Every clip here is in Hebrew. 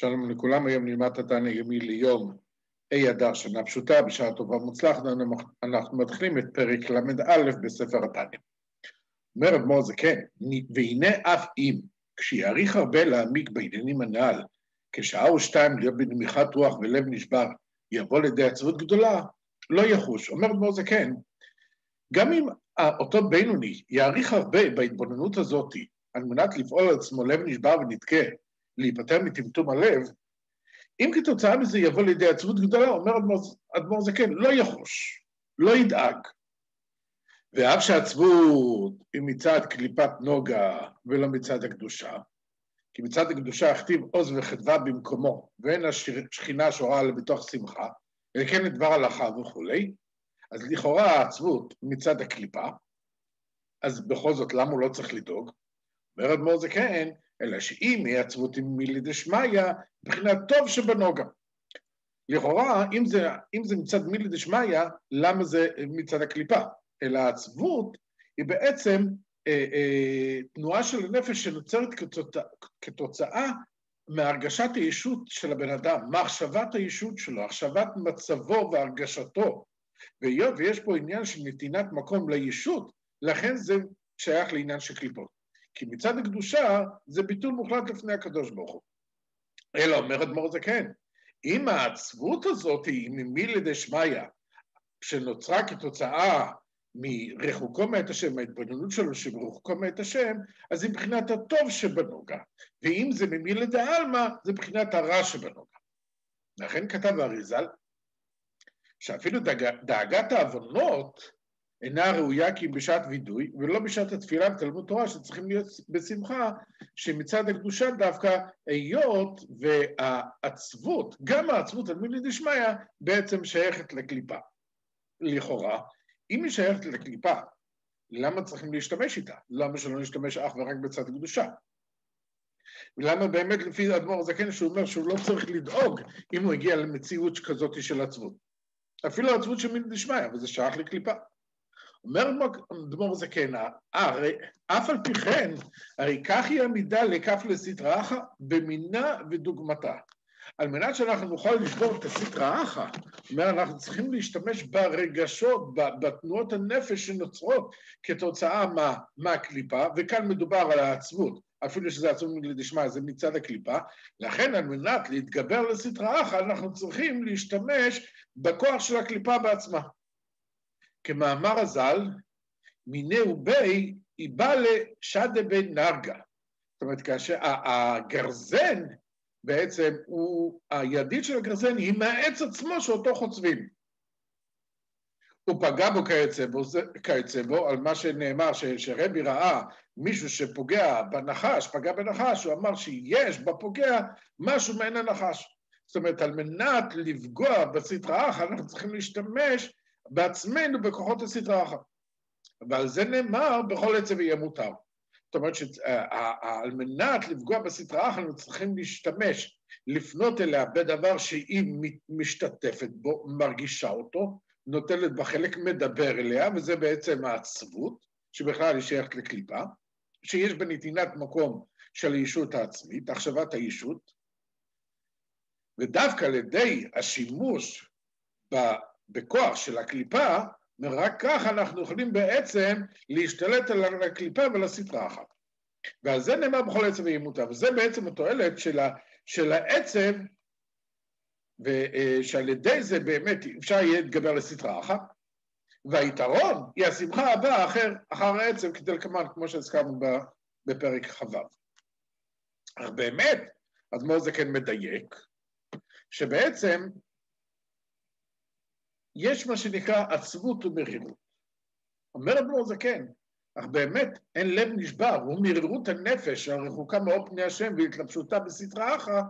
שלום לכולם, היום נלמד התנא יומי ליום ה' אדר שנה פשוטה, בשעה טובה ומוצלחת, אנחנו מתחילים את פרק ל"א בספר התניא. אומר אדמו"ר זה כן, והנה אף אם, כשיאריך הרבה להעמיק בעניינים הנ"ל, כשעה או שתיים להיות בנמיכת רוח ולב נשבר, יבוא לידי עצבות גדולה, לא יחוש. אומר אדמו"ר זה כן, גם אם אותו בינוני יאריך הרבה בהתבוננות הזאת, על מנת לפעול על עצמו לב נשבר ונתקה, להיפטר מטמטום הלב, אם כתוצאה מזה יבוא לידי עצבות גדולה, אומר אדמו"ר זקן, לא יחוש, לא ידאג. ואף שעצבות היא מצד קליפת נוגה ולא מצד הקדושה, כי מצד הקדושה הכתיב עוז וחדווה במקומו, ואין השכינה שורה בתוך שמחה, אלא כן לדבר הלכה וכולי, אז לכאורה העצבות מצד הקליפה, אז בכל זאת למה הוא לא צריך לדאוג? אומר אדמו"ר זקן, אלא שאם היא עצבות עם מילי דשמיא, מבחינת טוב שבנוגה. לכאורה, אם זה, אם זה מצד מילי דשמיא, למה זה מצד הקליפה? אלא העצבות היא בעצם אה, אה, תנועה של הנפש שנוצרת כתוצא, כתוצאה מהרגשת הישות של הבן אדם, מחשבת הישות שלו, החשבת מצבו והרגשתו. והיות ויש פה עניין של נתינת מקום לישות, לכן זה שייך לעניין של קליפות. כי מצד הקדושה זה ביטול מוחלט לפני הקדוש ברוך הוא. אלא אומר אדמו"ר זקן, אם העצבות הזאת היא ממילי דשמיא, שנוצרה כתוצאה מרחוקו מאת השם, ההתבוננות שלו שברחוקו מאת השם, אז היא מבחינת הטוב שבנוגע. ואם זה ממילי דעלמא, זה מבחינת הרע שבנוגע. לכן כתב האריזל, שאפילו דאג, דאגת העוונות אינה ראויה כי בשעת וידוי, ולא בשעת התפילה ותלמוד תורה שצריכים להיות בשמחה, שמצד הקדושה דווקא היות והעצבות, גם העצבות על מילי דשמיא, בעצם שייכת לקליפה. לכאורה, אם היא שייכת לקליפה, למה צריכים להשתמש איתה? למה שלא נשתמש אך ורק בצד הקדושה? ולמה באמת לפי אדמו"ר זקן שהוא אומר שהוא לא צריך לדאוג אם הוא הגיע למציאות כזאת של עצבות. אפילו עצבות של מילי דשמיא, וזה שייך לקליפה. אומר אדמו"ר זקן, הרי אף על פי כן, הרי כך היא עמידה לכף לסטרא אחא במינה ודוגמתה. על מנת שאנחנו נוכל לשבור את הסטרא אחא, אומר, אנחנו צריכים להשתמש ברגשות, בתנועות הנפש שנוצרות כתוצאה מה, מהקליפה, וכאן מדובר על העצבות, אפילו שזה עצוב לדשמיא, זה מצד הקליפה, לכן על מנת להתגבר לסטרא אחא, אנחנו צריכים להשתמש בכוח של הקליפה בעצמה. כמאמר הז"ל, מינהו בי איבא לשדה בן נרגה. זאת אומרת, כאשר הגרזן בעצם הוא, הידית של הגרזן היא מהעץ עצמו שאותו חוצבים. הוא פגע בו כיוצא בו, כיוצא בו על מה שנאמר, ש, שרבי ראה מישהו שפוגע בנחש, פגע בנחש, הוא אמר שיש בפוגע משהו מעין הנחש. זאת אומרת, על מנת לפגוע בסטרא אחת, אנחנו צריכים להשתמש בעצמנו בכוחות הסדרה אחת. ועל זה נאמר, בכל עצב יהיה מותר. זאת אומרת שעל מנת לפגוע בסדרה אחת, אנחנו צריכים להשתמש, לפנות אליה בדבר שהיא משתתפת בו, מרגישה אותו, נוטלת בחלק, מדבר אליה, וזה בעצם העצבות, שבכלל היא שייכת לקליפה, שיש בה נתינת מקום של הישות העצמית, החשבת הישות, ודווקא על ידי השימוש בכוח של הקליפה, ורק כך אנחנו יכולים בעצם להשתלט על הקליפה ולסטרה אחת. ועל זה נאמר בכל עצב וימותה, וזה בעצם התועלת של, ה, של העצב, ושעל ידי זה באמת אפשר יהיה להתגבר לסטרה אחת, והיתרון היא השמחה הבאה אחר, אחר העצב כדלקמן, כמו שהזכרנו בפרק כ"ו. אך באמת, אדמו"ר זה כן מדייק, שבעצם יש מה שנקרא עצבות ומרירות. אומר אדמו"ר זקן, אך באמת אין לב נשבר, ומרירות הנפש הרחוקה מאור פני השם והתלבשותה בסטרא אחא,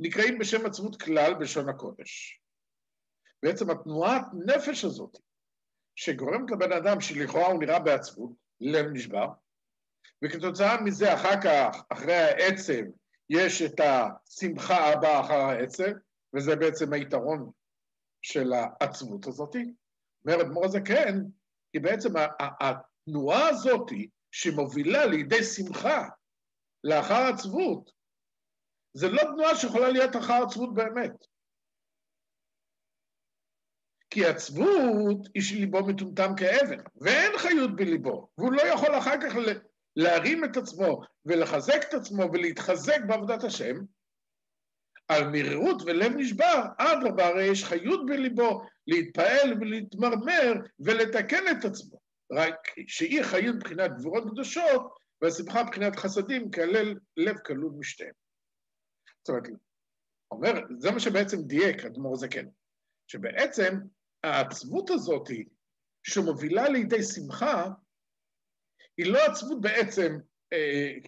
נקראים בשם עצבות כלל בלשון הקודש. בעצם התנועת נפש הזאת, שגורמת לבן אדם שלכאורה הוא נראה בעצבות, לב נשבר, וכתוצאה מזה אחר כך, אחרי העצב, יש את השמחה הבאה אחר העצב, וזה בעצם היתרון של העצבות הזאת. אומר אדמו"ר הזקן, היא בעצם התנועה הזאת שמובילה לידי שמחה לאחר עצבות, זה לא תנועה שיכולה להיות אחר עצבות באמת. כי עצבות היא שליבו מטומטם כאבן, ואין חיות בליבו, והוא לא יכול אחר כך להרים את עצמו ולחזק את עצמו ולהתחזק בעבודת השם, על מרירות ולב נשבר, אדרבה, הרי יש חיות בליבו להתפעל ולהתמרמר ולתקן את עצמו. רק שאי חיות מבחינת גבורות קדושות, והשמחה מבחינת חסדים, כהלל לב כלול משתיהם. זאת אומרת, אומר, זה מה שבעצם דייק אדמו"ר זקן, שבעצם העצבות הזאת שמובילה לידי שמחה, היא לא עצבות בעצם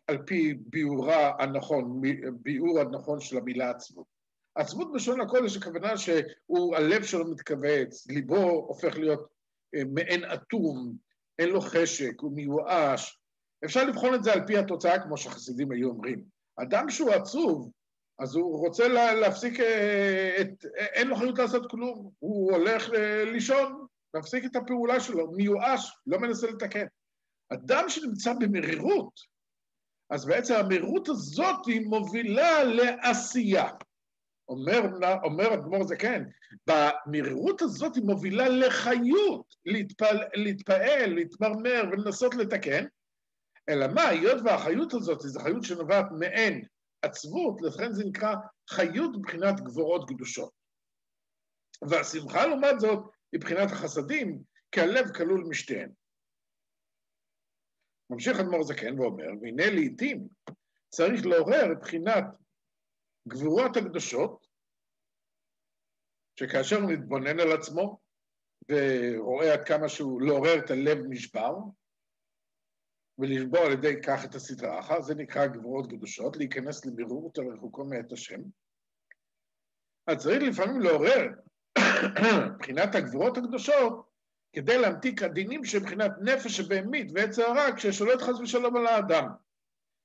על פי ביאורה הנכון, ביאור הנכון של המילה עצבות. עצבות בשון הקודש, הכוונה שהוא, הלב שלו מתכווץ, ליבו הופך להיות אה, מעין אטום, אין לו חשק, הוא מיואש. אפשר לבחון את זה על פי התוצאה, כמו שהחסידים היו אומרים. אדם שהוא עצוב, אז הוא רוצה לה, להפסיק אה, את... אין לו חיות לעשות כלום, הוא הולך לישון, להפסיק את הפעולה שלו, מיואש, לא מנסה לתקן. אדם שנמצא במרירות, אז בעצם המרירות הזאת היא מובילה לעשייה. אומר, אומר אדמו"ר זקן, במרירות הזאת היא מובילה לחיות, להתפעל, להתפעל, להתמרמר ולנסות לתקן, אלא מה, היות והחיות הזאת זו חיות שנובעת מעין עצבות, לכן זה נקרא חיות מבחינת גבורות קדושות. והשמחה לעומת זאת היא מבחינת החסדים, כי הלב כלול משתיהן. ממשיך אדמו"ר זקן ואומר, והנה לעיתים צריך לעורר מבחינת גבורות הקדושות, שכאשר הוא מתבונן על עצמו ורואה עד כמה שהוא לעורר את הלב נשבר, ולשבור על ידי כך את הסדרה אחר, זה נקרא גבורות קדושות, להיכנס לבירורות על רחוקו מאת השם. אז צריך לפעמים לעורר מבחינת הגבורות הקדושות, כדי להמתיק הדינים שמבחינת נפש שבהמית ועץ הרע, כששולט חס ושלום על האדם.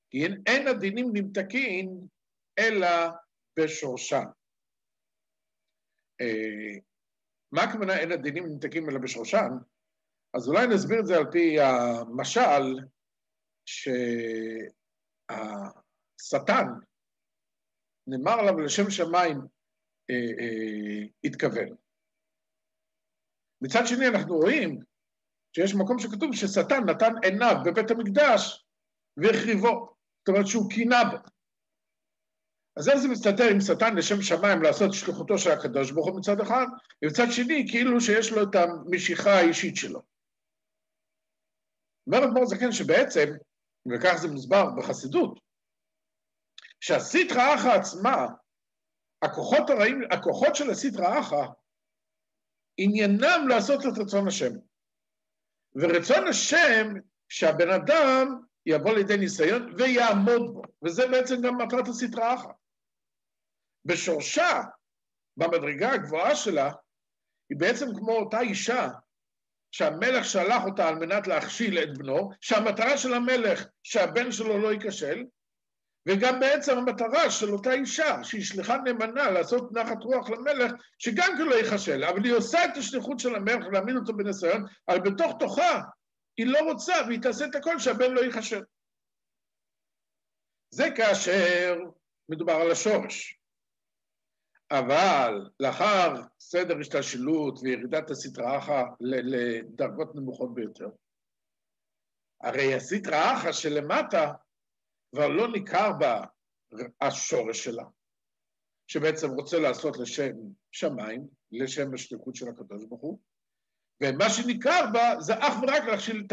כי אין, אין הדינים נמתקים אלא בשורשם. אה, מה הכוונה אין הדינים נמתקים אלא בשורשם? אז אולי נסביר את זה על פי המשל שהשטן, נאמר עליו לשם שמיים, אה, אה, התכוון. מצד שני אנחנו רואים שיש מקום שכתוב ששטן נתן עיניו בבית המקדש והחריבו, זאת אומרת שהוא קינה בו. אז איך זה מסתתר עם שטן לשם שמיים לעשות שליחותו של הקדוש ברוך הוא מצד אחד, ומצד שני כאילו שיש לו את המשיכה האישית שלו. אומר אדמו"ר זקן שבעצם, וכך זה מוסבר בחסידות, שהסיטרא אחא עצמה, הכוחות הרעים, הכוחות של הסיטרא אחא, עניינם לעשות את רצון השם. ורצון השם, שהבן אדם יבוא לידי ניסיון ויעמוד בו, וזה בעצם גם מטרת הסטרא אחת. בשורשה, במדרגה הגבוהה שלה, היא בעצם כמו אותה אישה שהמלך שלח אותה על מנת להכשיל את בנו, שהמטרה של המלך שהבן שלו לא ייכשל, וגם בעצם המטרה של אותה אישה, שהיא שליחה נאמנה לעשות נחת רוח למלך, שגם כן לא ייכשל, אבל היא עושה את השליחות של המלך להעמיד אותו בניסיון, אבל בתוך תוכה היא לא רוצה והיא תעשה את הכל שהבן לא ייכשל. זה כאשר מדובר על השורש. אבל לאחר סדר השתלשלות וירידת הסטרא אחא לדרגות נמוכות ביותר, הרי הסטרא אחא שלמטה כבר לא ניכר בה השורש שלה, שבעצם רוצה לעשות לשם שמיים, לשם השליחות של הקדוש ברוך הוא, ומה שניכר בה זה אך ורק להכשיל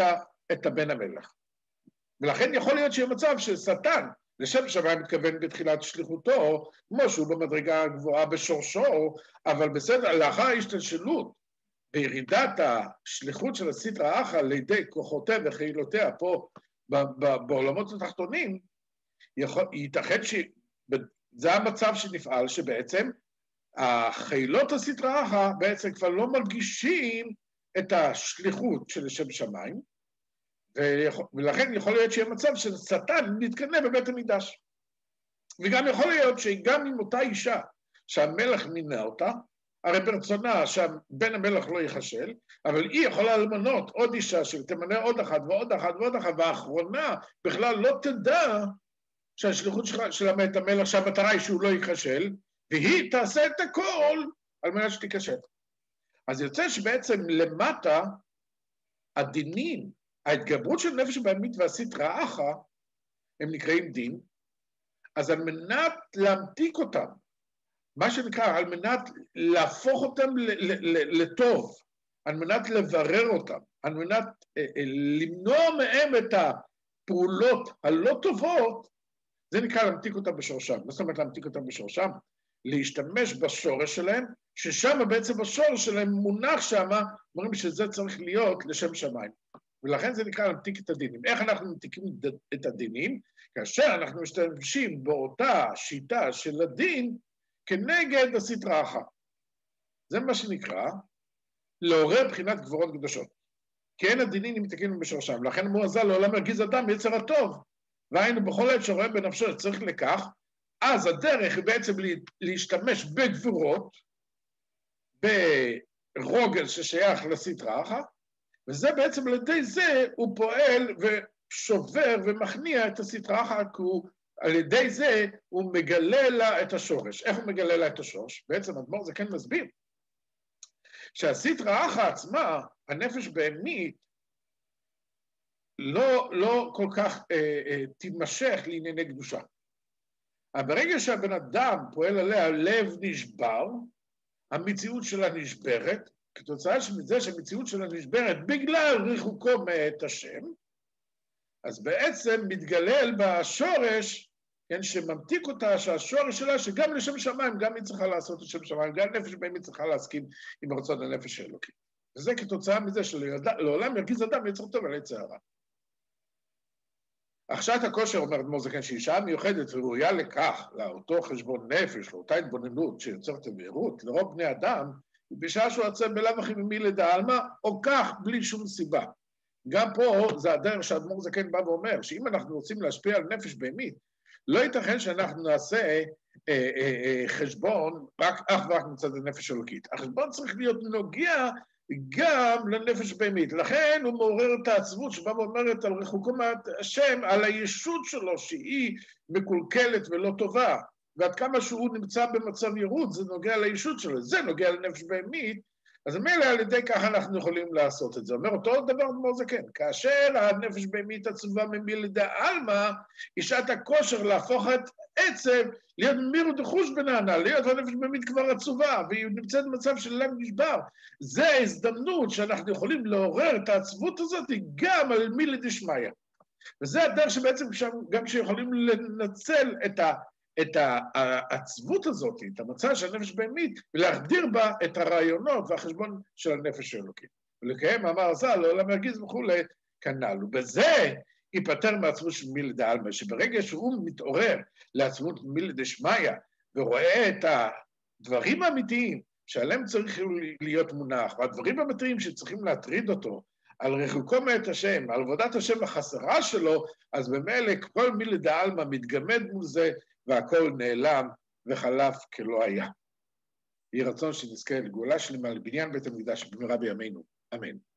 את הבן המלך. ולכן יכול להיות שיהיה מצב ששטן, לשם שמיים מתכוון בתחילת שליחותו, כמו שהוא במדרגה הגבוהה בשורשו, אבל בסדר, לאחר ההשתלשלות, בירידת השליחות של הסטרא אחא לידי כוחותיה וחילותיה פה בעולמות התחתונים, יכול, ייתכן שזה המצב שנפעל, שבעצם החילות הסטרא אחא בעצם כבר לא מרגישים את השליחות של שם שמיים, ולכן יכול להיות שיהיה מצב ששטן מתקנא בבית המקדש. וגם יכול להיות שגם עם אותה אישה שהמלך מינה אותה, הרי ברצונה שבן המלך לא ייכשל, אבל היא יכולה למנות עוד אישה שתמנה עוד אחת ועוד אחת ועוד אחת, והאחרונה בכלל לא תדע שהשליחות של המת המלך שהמטרה היא שהוא לא ייכשל, והיא תעשה את הכל על מנת שתיכשל. אז יוצא שבעצם למטה הדינים, ההתגברות של נפש בהמית והסטרא אחא, הם נקראים דין, אז על מנת להמתיק אותם, מה שנקרא, על מנת להפוך אותם לטוב, על מנת לברר אותם, על מנת אה, אה, למנוע מהם את הפעולות הלא טובות, זה נקרא להמתיק אותם בשורשם. מה זאת אומרת להמתיק אותם בשורשם? להשתמש בשורש שלהם, ששם בעצם בשורש שלהם מונח שם, אומרים שזה צריך להיות לשם שמיים. ולכן זה נקרא להמתיק את הדינים. איך אנחנו ממתיקים את הדינים? כאשר אנחנו משתמשים באותה שיטה של הדין כנגד הסטרא אחת. זה מה שנקרא לעורר בחינת גבורות קדושות. כי אין הדינים נמתקים בשורשם. לכן אמרו הז"ל לעולם ירגיז אדם יצר הטוב. והיינו בכל עת שרואה בנפשו שצריך לכך, אז הדרך היא בעצם להשתמש בגבורות, ברוגל ששייך לסטרא אחת, וזה בעצם על ידי זה הוא פועל ושובר ומכניע את הסטרא אחת, כי הוא, על ידי זה הוא מגלה לה את השורש. איך הוא מגלה לה את השורש? בעצם אדמו"ר זה כן מסביר. שהסטרא אחת עצמה, הנפש בהמית, לא, לא כל כך אה, אה, תימשך לענייני קדושה. אבל ברגע שהבן אדם פועל עליה, לב נשבר, המציאות שלה נשברת, כתוצאה מזה שהמציאות שלה נשברת בגלל ריחוקו מאת השם, אז בעצם מתגלל בשורש, כן, שממתיק אותה, שהשורש שלה, שגם לשם שמיים, גם היא צריכה לעשות לשם שמיים, גם נפש בהם היא צריכה להסכים עם רצון הנפש האלוקי. וזה כתוצאה מזה שלעולם ירגיז אדם יצר טוב על עץ הרע. הכשרת הכושר, אומרת מוזקן, שהיא שעה מיוחדת וראויה לכך, לאותו חשבון נפש, לאותה התבוננות שיוצרת המהירות, לרוב בני אדם, בשעה שהוא עצב בלאו הכי ממי לדעלמא, או כך, בלי שום סיבה. גם פה זה הדרך שאדמו"ר זקן בא ואומר, שאם אנחנו רוצים להשפיע על נפש בהמית, לא ייתכן שאנחנו נעשה אה, אה, אה, חשבון רק אך ורק מצד הנפש האלוקית. החשבון צריך להיות נוגע גם לנפש בהמית. לכן הוא מעורר את העצבות שבאה ואומרת על רחוקו מהשם, על הישות שלו, שהיא מקולקלת ולא טובה. ועד כמה שהוא נמצא במצב ירוד, זה נוגע לישות שלו, זה נוגע לנפש בהמית, אז מילא על ידי כך אנחנו יכולים לעשות את זה. אומר אותו דבר כמו זה כן, כאשר הנפש בהמית עצובה ממילידי עלמא, היא שעת הכושר להפוך את עצב להיות מירו דחוש בנענה, להיות הנפש בהמית כבר עצובה, והיא נמצאת במצב של לב נשבר. זה ההזדמנות שאנחנו יכולים לעורר את העצבות הזאת גם על מילי דשמיא. וזה הדרך שבעצם גם כשיכולים לנצל את ה... את העצבות הזאת, את המצע של הנפש בהמית, ולהחדיר בה את הרעיונות והחשבון של הנפש האלוקית. ולקיים מאמר ז"ל, לעולם ירגיז וכולי, כנ"ל. ובזה ייפטר מעצבות של מילי דעלמא, שברגע שהוא מתעורר לעצבות מילי דשמיא, ורואה את הדברים האמיתיים שעליהם צריך להיות מונח, והדברים האמיתיים שצריכים להטריד אותו, על רחוקו מאת השם, על עבודת השם החסרה שלו, אז במילא כל מילי דעלמא מתגמד מול זה, והכל נעלם וחלף כלא היה. יהי רצון שנזכה לגאולה שלמה לבניין בית המקדש במהרה בימינו, אמן.